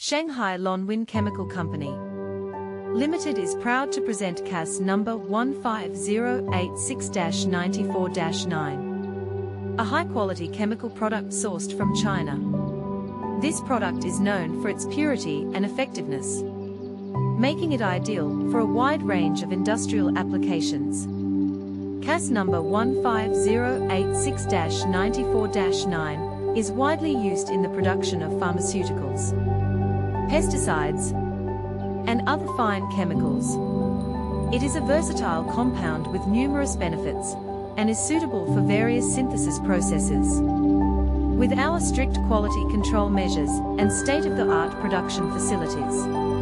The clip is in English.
Shanghai Lonwin Chemical Company Limited is proud to present CAS number 15086-94-9, a high-quality chemical product sourced from China. This product is known for its purity and effectiveness, making it ideal for a wide range of industrial applications. CAS number 15086-94-9 is widely used in the production of pharmaceuticals, pesticides, and other fine chemicals. It is a versatile compound with numerous benefits and is suitable for various synthesis processes. With our strict quality control measures and state-of-the-art production facilities,